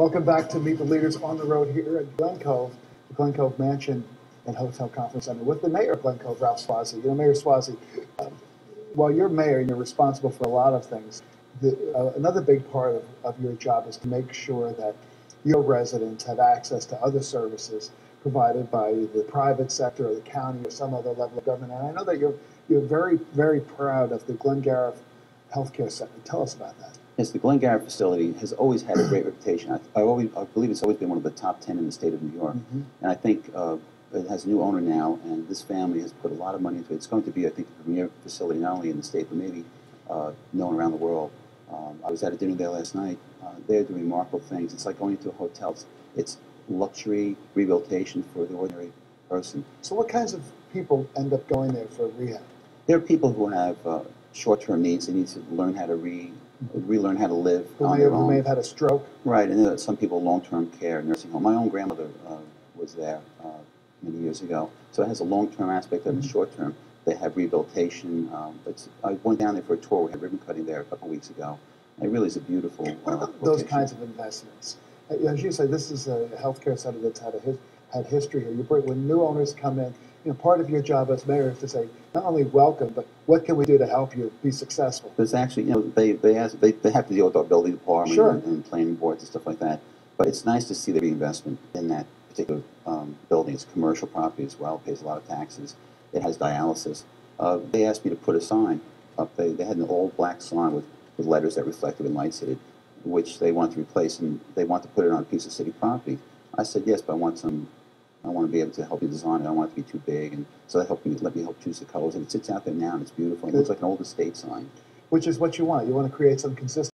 Welcome back to Meet the Leaders on the Road here at Glen Cove, the Glen Cove Mansion and Hotel Conference Center with the mayor of Glen Cove, Ralph Suozzi. You know, Mayor Suozzi, um, while you're mayor and you're responsible for a lot of things, the, uh, another big part of, of your job is to make sure that your residents have access to other services provided by the private sector or the county or some other level of government. And I know that you're, you're very, very proud of the Glengariff Healthcare Center. Tell us about that. Yes, the Glengarry facility has always had a great reputation. I, I, always, I believe it's always been one of the top 10 in the state of New York. Mhm. And I think uh, it has a new owner now, and this family has put a lot of money into it. It's going to be, I think, the premier facility not only in the state, but maybe uh, known around the world. Um, I was at a dinner there last night. Uh, they're doing remarkable things. It's like going into a hotel. It's, it's luxury rehabilitation for the ordinary person. So, what kinds of people end up going there for rehab? There are people who have uh, short-term needs. They need to learn how to re, relearn how to live Who on may, their who own. may have had a stroke? Right, and some people long-term care, nursing home. My own grandmother uh, was there uh, many years ago, so it has a long-term aspect and a short-term. They have rehabilitation. Um, it's, I went down there for a tour. We had ribbon cutting there a couple weeks ago. It really is a beautiful. What Uh, about those kinds of investments? As you say, this is a healthcare center that's had a his, had history here. You bring, when new owners come in, you know, part of your job as mayor is to say not only welcome, but what can we do to help you be successful? There's actually, you know, they they, ask, they they have to deal with our building department Sure. and, and planning boards and stuff like that. But it's nice to see the reinvestment in that particular um, building. It's commercial property as well. Pays a lot of taxes. It has dialysis. Uh, they asked me to put a sign up. They, they had an old black sign with, with letters that reflected and lights it, which they want to replace, and they want to put it on a piece of city property. I said yes, but I want some. I want to be able to help you design it. I don't want it to be too big, and so they helped me let me help choose the colors. And it sits out there now, and it's beautiful. It looks like an old estate sign. Which is what you want. You want to create some consistency